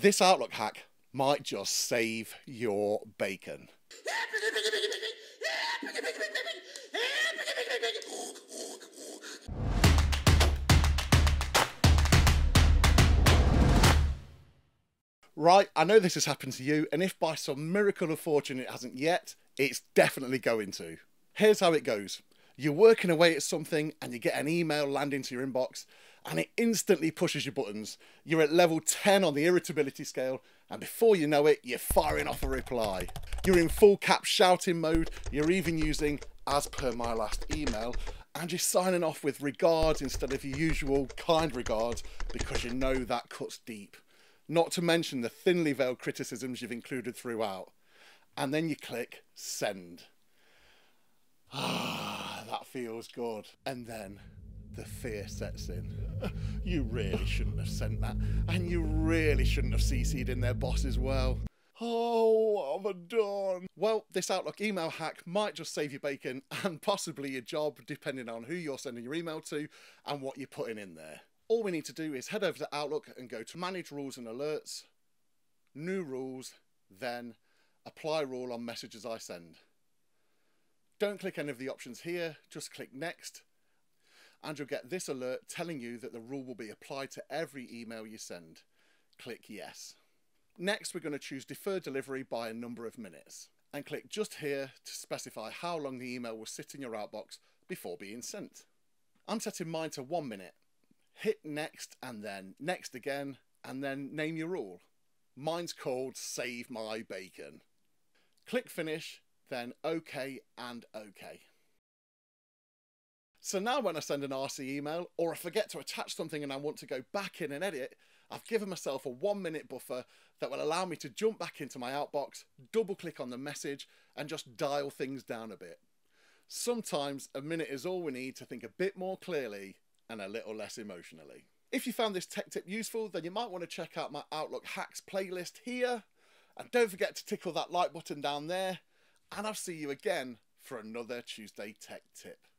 This Outlook hack might just save your bacon. Right, I know this has happened to you, and if by some miracle of fortune it hasn't yet, it's definitely going to. Here's how it goes you're working away at something and you get an email landing to your inbox and it instantly pushes your buttons. You're at level 10 on the irritability scale, and before you know it, you're firing off a reply. You're in full cap shouting mode, you're even using as per my last email, and you're signing off with regards instead of your usual kind regards because you know that cuts deep. Not to mention the thinly veiled criticisms you've included throughout. And then you click send. Ah, that feels good. And then the fear sets in. You really shouldn't have sent that, and you really shouldn't have CC'd in their boss as well. Oh, what I done? Well, this Outlook email hack might just save you bacon and possibly your job, depending on who you're sending your email to and what you're putting in there. All we need to do is head over to Outlook and go to Manage Rules and Alerts, New Rules, then Apply Rule on Messages I Send. Don't click any of the options here, just click Next, and you'll get this alert telling you that the rule will be applied to every email you send. Click Yes. Next, we're going to choose Defer Delivery by a number of minutes, and click just here to specify how long the email will sit in your outbox before being sent. I'm setting mine to one minute. Hit Next and then Next again, and then name your rule. Mine's called Save My Bacon. Click Finish, then OK and OK. So now when I send an RC email or I forget to attach something and I want to go back in and edit, I've given myself a one minute buffer that will allow me to jump back into my outbox, double click on the message and just dial things down a bit. Sometimes a minute is all we need to think a bit more clearly and a little less emotionally. If you found this tech tip useful, then you might want to check out my Outlook Hacks playlist here. And don't forget to tickle that like button down there and I'll see you again for another Tuesday Tech Tip.